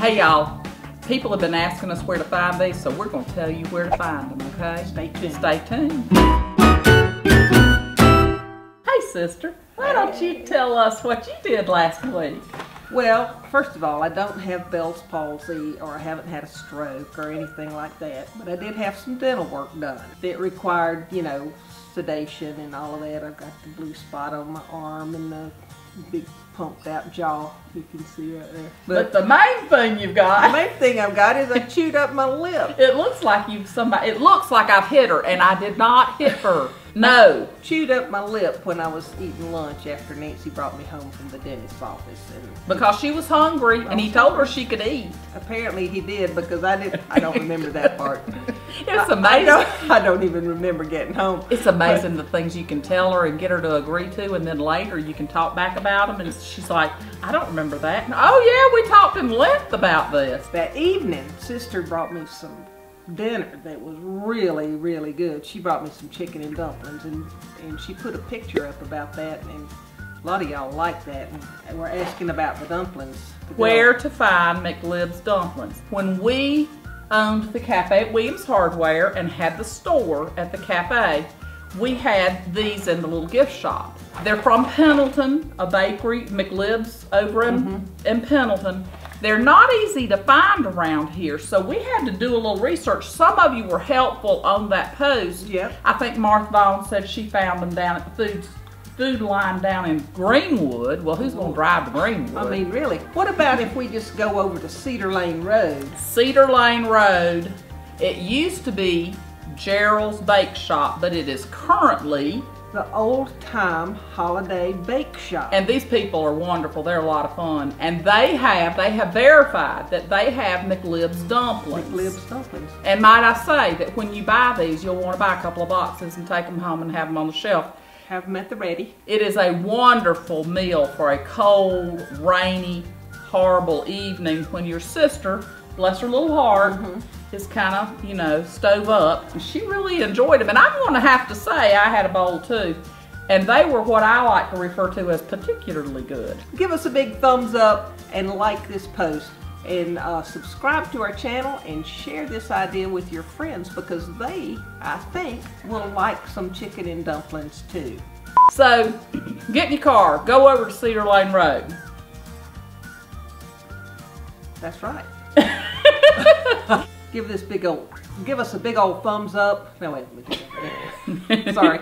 Hey y'all, people have been asking us where to find these, so we're going to tell you where to find them, okay? Stay tuned. Stay tuned. Hey sister, why don't you tell us what you did last week? Well, first of all, I don't have Bell's palsy or I haven't had a stroke or anything like that, but I did have some dental work done that required, you know, sedation and all of that. I've got the blue spot on my arm and the big pumped out jaw you can see right there. But, the main thing you've got. the main thing I've got is I chewed up my lip. it looks like you've somebody, it looks like I've hit her and I did not hit her. No. Chewed up my lip when I was eating lunch after Nancy brought me home from the dentist's office and Because she was hungry and he oh. told her she could eat. apparently he did because I didn't I don't remember that part. It's I, I amazing. don't, I don't even remember getting home. It's amazing the things you can tell her and get her to agree to, and then later you can talk back about them, and she's like, "I don't remember that." And, oh yeah, we talked in length about this. That evening, sister brought me some dinner that was really, really good. She brought me some chicken and dumplings, and, and she put a picture up about that, and a lot of y'all like that, and we're asking about the dumplings. Where to find McLib's dumplings? When we owned the cafe at Williams Hardware and had the store at the cafe, we had these in the little gift shop. They're from Pendleton, a bakery, McLib's over in, mm-hmm. in Pendleton. They're not easy to find around here, so we had to do a little research. Some of you were helpful on that post. Yep. I think Martha Vaughn said she found them down at the food, food line down in Greenwood. Well, who's going to drive to Greenwood? I mean, really. What about if we just go over to Cedar Lane Road? Cedar Lane Road. It used to be Gerald's Bake Shop, but it is currently, The Olde Time Holiday Bake Shoppe. and these people are wonderful. They're a lot of fun. And they have, they have verified that they have McLib's dumplings. McLib's dumplings. And might I say that when you buy these, you'll want to buy a couple of boxes and take them home and have them on the shelf. Have them at the ready. It is a wonderful meal for a cold, rainy, horrible evening when your sister, bless her little heart, mm-hmm. is kind of, you know, stove up. She really enjoyed them. And I'm going to have to say, I had a bowl too. And they were what I like to refer to as particularly good. give us a big thumbs up and like this post and uh, subscribe to our channel and share this idea with your friends because they, I think, will like some chicken and dumplings too. So get in your car, go over to Cedar Lane Road. That's right. give this big old, give us a big old thumbs up. No wait, let me do that. Sorry.